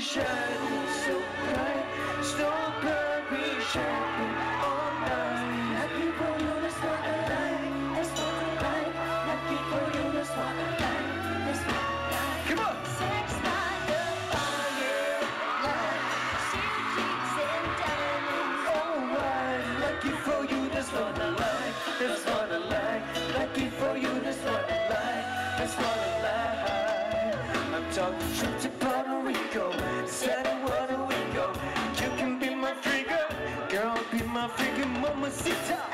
Shining so bright, so perfect, song. Shoot to Puerto Rico, said where do we go? You can be my freaker, girl, be my freaking mamacita.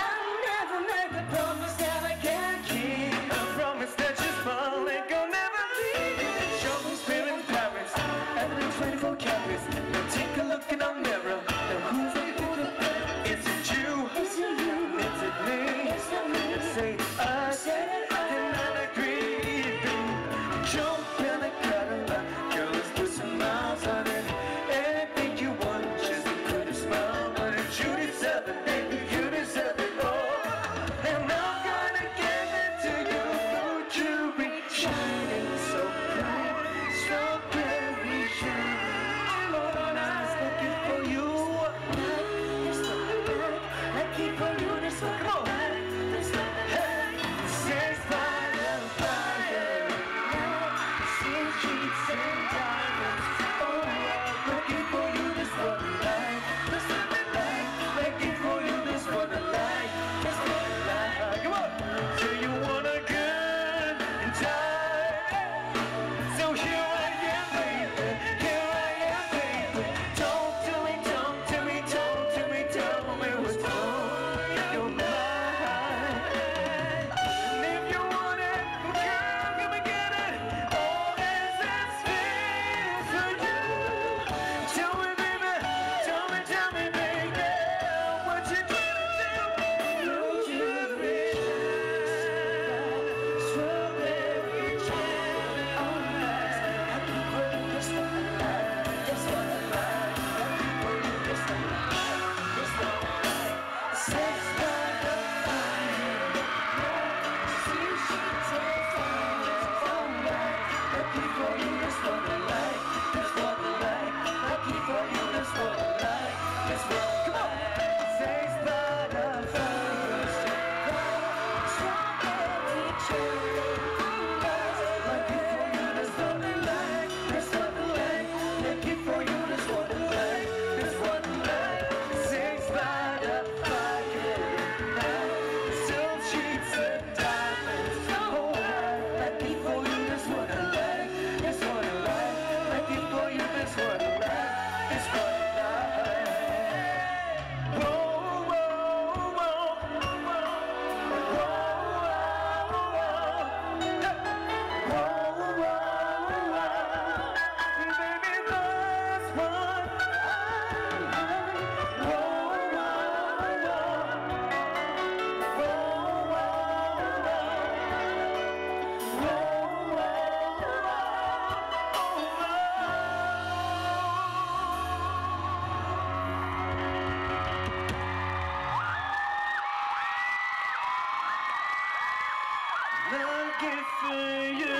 see you.